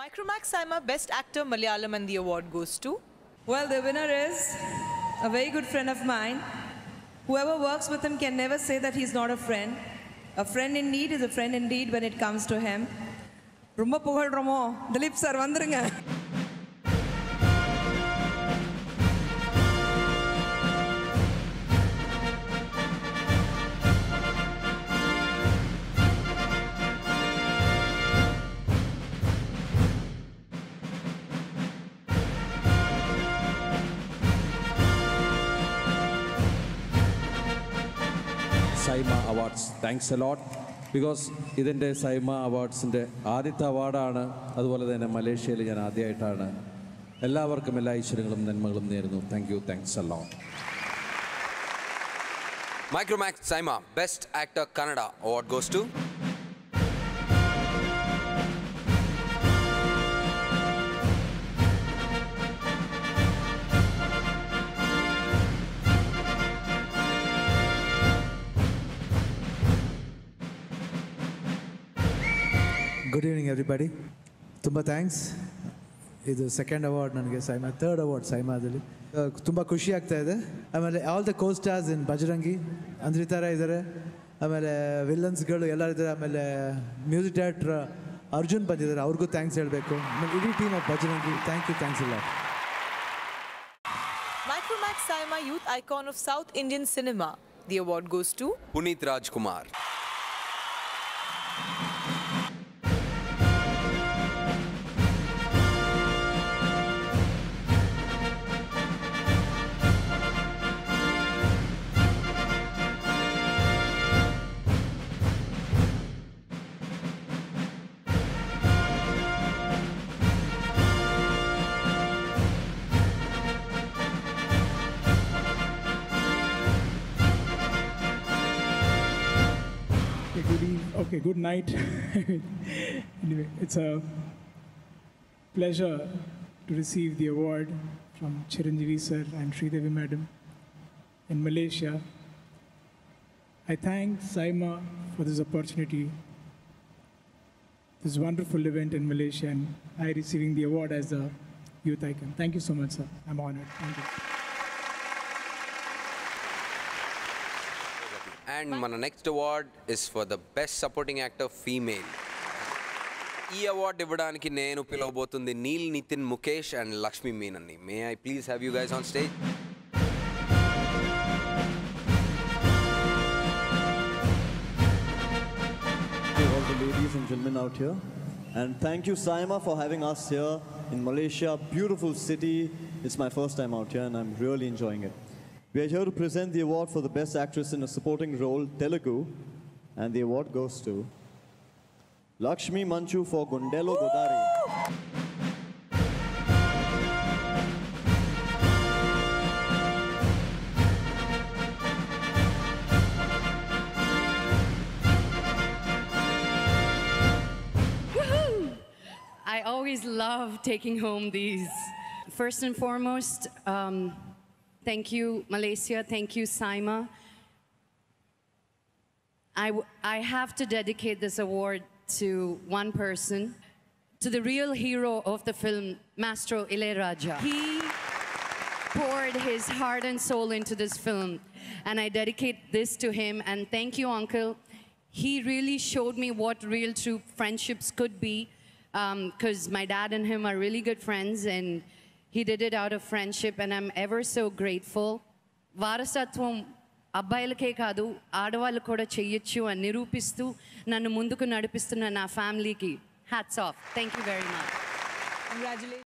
Micromax SIIMA Best Actor Malayalam and the award goes to? Well, the winner is a very good friend of mine. Whoever works with him can never say that he's not a friend. A friend in need is a friend indeed when it comes to him. ரொம்ப புகழ்றோமோ Dileep sir வந்துருங்க SIIMA awards. Thanks a lot because ഇതിന്റെ സൈമ അവാർഡ്സിന്റെ ആദ്യത്തെ അവാർഡാണ്. അതുപോലെ തന്നെ മലേഷ്യയിൽ ഞാൻ ആദ്യമായിട്ടാണ്. എല്ലാവർക്കും എല്ലാ ഈശ്വരങ്ങളും നന്മകളും നേരുന്നു. Thank you thanks a lot Micromax SIIMA best actor Kannada award goes to good evening everybody ತುಂಬ ಥ್ಯಾಂಕ್ಸ್ ಇದು ಸೆಕೆಂಡ್ ಅವಾರ್ಡ್ ನನಗೆ ಸೈಮಾ ಥರ್ಡ್ ಅವಾರ್ಡ್ ಸೈಮಾದಲ್ಲಿ ತುಂಬ ಖುಷಿ ಆಗ್ತಾ ಇದೆ. ಆಮೇಲೆ all the co stars in Bajrangi ಅಂದ್ರಿತಾರ ಇದ್ದಾರೆ ಆಮೇಲೆ ವಿಲ್ಲನ್ಸ್ಗಳು ಎಲ್ಲರೂ ಇದ್ದಾರೆ ಆಮೇಲೆ ಮ್ಯೂಸಿಕ್ ಡೈರೆಕ್ಟ್ರ್ ಅರ್ಜುನ್ ಬಂದಿದ್ದಾರೆ. ಅವ್ರಿಗೂ ಥ್ಯಾಂಕ್ಸ್ ಹೇಳಬೇಕು. ಆಮೇಲೆ ಇಡೀ team of Bajrangi thank you thanks ಇಲ್ಲ youth Saima Youth Icon of South Indian Cinema. The award goes to Puneeth Rajkumar. Okay, good night. anyway, it's a pleasure to receive the award from Chiranjeevi sir and Sridevi madam in Malaysia. I thank SIIMA for this opportunity, this wonderful event in Malaysia, and I receiving the award as the youth icon. Thank you so much, sir. I'm honored. Thank you. And మన next award is for the best supporting actor female ఈ award ఇవ్వడానికి నేను పిలవబోతుంది Neil Nitin Mukesh and Lakshmi మీనన్ని may I please have you guys on stage ladies and gentlemen out here. And thank you, SIIMA, for having us here in Malaysia. Beautiful city. It's my first time out here and I'm really enjoying it. We are here to present the award for the Best Actress in a Supporting Role, Telugu. And the award goes to Lakshmi Manchu for Gundelo Godari. I always love taking home these. First and foremost, um, thank you, Malaysia. Thank you, SIIMA. I, I have to dedicate this award to one person, to the real hero of the film, Maestro Ilayaraja. He poured his heart and soul into this film, and I dedicate this to him. And thank you, Uncle. He really showed me what real true friendships could be, um, because my dad and him are really good friends, and he did it out of friendship, and I'm ever so grateful. వారసత్వం అబ్బాయిలకే కాదు ఆడవాళ్ళు కూడా చెయ్యొచ్చు అని నిరూపిస్తూ నన్ను ముందుకు నడిపిస్తున్న నా ఫ్యామిలీకి hats off thank you very much Congratulations.